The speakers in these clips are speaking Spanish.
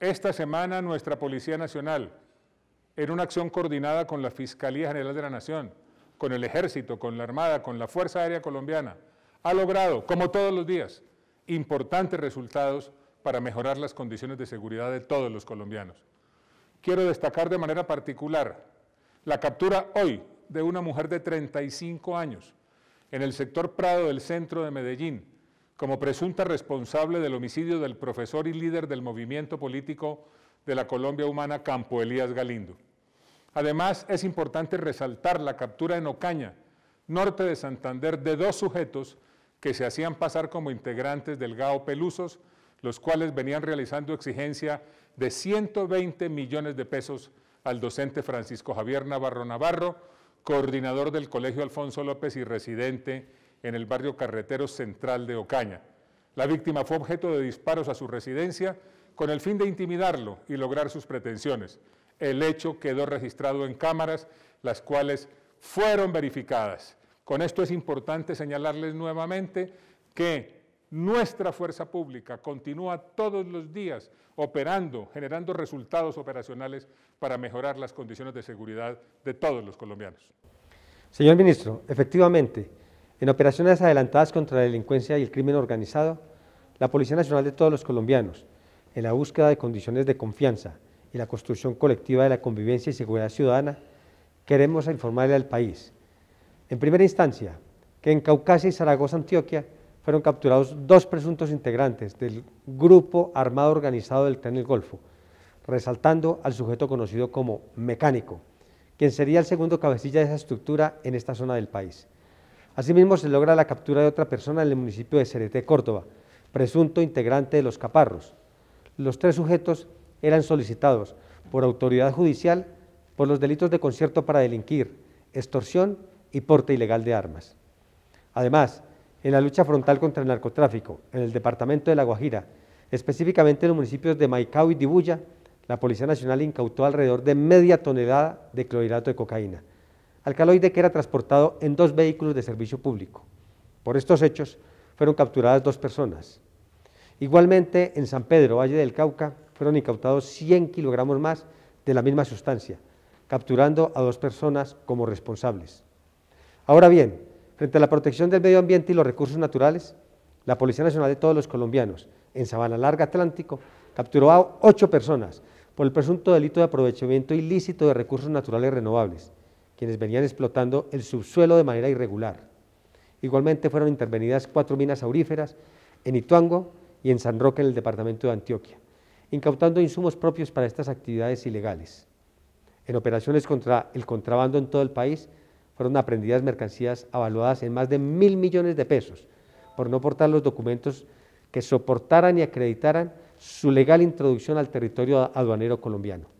Esta semana nuestra Policía Nacional, en una acción coordinada con la Fiscalía General de la Nación, con el Ejército, con la Armada, con la Fuerza Aérea Colombiana, ha logrado, como todos los días, importantes resultados para mejorar las condiciones de seguridad de todos los colombianos. Quiero destacar de manera particular la captura hoy de una mujer de 35 años en el sector Prado del centro de Medellín, como presunta responsable del homicidio del profesor y líder del movimiento político de la Colombia Humana, Campo Elías Galindo. Además, es importante resaltar la captura en Ocaña, norte de Santander, de dos sujetos que se hacían pasar como integrantes del GAO Pelusos, los cuales venían realizando exigencia de 120 millones de pesos al docente Francisco Javier Navarro Navarro, coordinador del Colegio Alfonso López y residente en el barrio carretero central de Ocaña. La víctima fue objeto de disparos a su residencia con el fin de intimidarlo y lograr sus pretensiones. El hecho quedó registrado en cámaras, las cuales fueron verificadas. Con esto es importante señalarles nuevamente que nuestra fuerza pública continúa todos los días operando, generando resultados operacionales para mejorar las condiciones de seguridad de todos los colombianos. Señor Ministro, efectivamente, en operaciones adelantadas contra la delincuencia y el crimen organizado, la Policía Nacional de todos los colombianos, en la búsqueda de condiciones de confianza y la construcción colectiva de la convivencia y seguridad ciudadana, queremos informarle al país, en primera instancia, que en Caucasia y Zaragoza, Antioquia, fueron capturados dos presuntos integrantes del grupo armado organizado del Clan del Golfo, resaltando al sujeto conocido como Mecánico, quien sería el segundo cabecilla de esa estructura en esta zona del país. Asimismo, se logra la captura de otra persona en el municipio de Cereté, Córdoba, presunto integrante de los Caparros. Los tres sujetos eran solicitados por autoridad judicial por los delitos de concierto para delinquir, extorsión y porte ilegal de armas. Además, en la lucha frontal contra el narcotráfico en el departamento de La Guajira, específicamente en los municipios de Maicao y Dibuya, la Policía Nacional incautó alrededor de media tonelada de clorhidrato de cocaína, alcaloide que era transportado en dos vehículos de servicio público. Por estos hechos fueron capturadas dos personas. Igualmente, en San Pedro, Valle del Cauca, fueron incautados 100 kilogramos más de la misma sustancia, capturando a dos personas como responsables. Ahora bien, frente a la protección del medio ambiente y los recursos naturales, la Policía Nacional de todos los colombianos en Sabana Larga Atlántico capturó a ocho personas por el presunto delito de aprovechamiento ilícito de recursos naturales renovables, quienes venían explotando el subsuelo de manera irregular. Igualmente fueron intervenidas cuatro minas auríferas en Ituango y en San Roque en el departamento de Antioquia, incautando insumos propios para estas actividades ilegales. En operaciones contra el contrabando en todo el país fueron aprendidas mercancías avaluadas en más de mil millones de pesos por no portar los documentos que soportaran y acreditaran su legal introducción al territorio aduanero colombiano.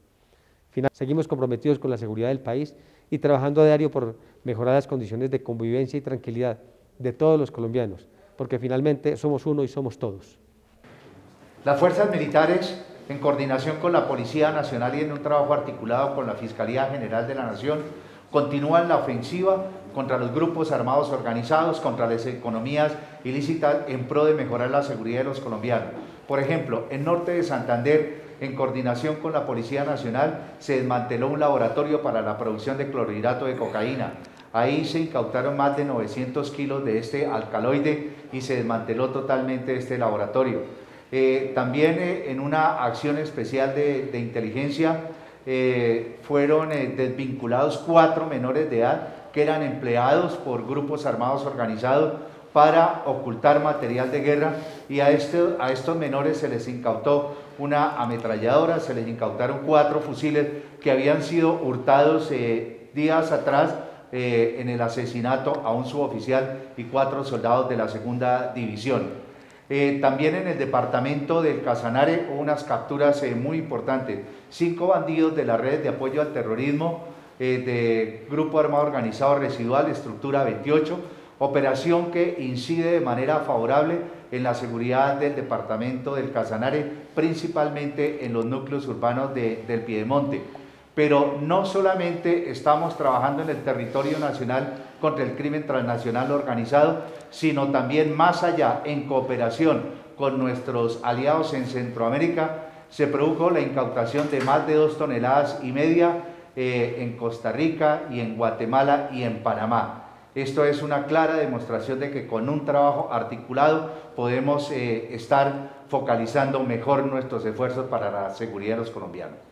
Seguimos comprometidos con la seguridad del país y trabajando a diario por mejorar las condiciones de convivencia y tranquilidad de todos los colombianos, porque finalmente somos uno y somos todos. Las fuerzas militares, en coordinación con la Policía Nacional y en un trabajo articulado con la Fiscalía General de la Nación, continúan la ofensiva contra los grupos armados organizados, contra las economías ilícitas en pro de mejorar la seguridad de los colombianos. Por ejemplo, en norte de Santander, en coordinación con la Policía Nacional, se desmanteló un laboratorio para la producción de clorhidrato de cocaína. Ahí se incautaron más de 900 kilos de este alcaloide y se desmanteló totalmente este laboratorio. Eh, también eh, en una acción especial de, inteligencia eh, fueron desvinculados cuatro menores de edad que eran empleados por grupos armados organizados para ocultar material de guerra y a, este, a estos menores se les incautó una ametralladora, se les incautaron cuatro fusiles que habían sido hurtados eh, días atrás eh, en el asesinato a un suboficial y cuatro soldados de la segunda división. Eh, también en el departamento del Casanare hubo unas capturas muy importantes. Cinco bandidos de la red de apoyo al terrorismo de Grupo Armado Organizado Residual, estructura 28, operación que incide de manera favorable en la seguridad del departamento del Casanare, principalmente en los núcleos urbanos del Piedemonte. Pero no solamente estamos trabajando en el territorio nacional contra el crimen transnacional organizado, sino también más allá, en cooperación con nuestros aliados en Centroamérica, se produjo la incautación de más de dos toneladas y media eh, en Costa Rica y en Guatemala y en Panamá. Esto es una clara demostración de que con un trabajo articulado podemos eh, estar focalizando mejor nuestros esfuerzos para la seguridad de los colombianos.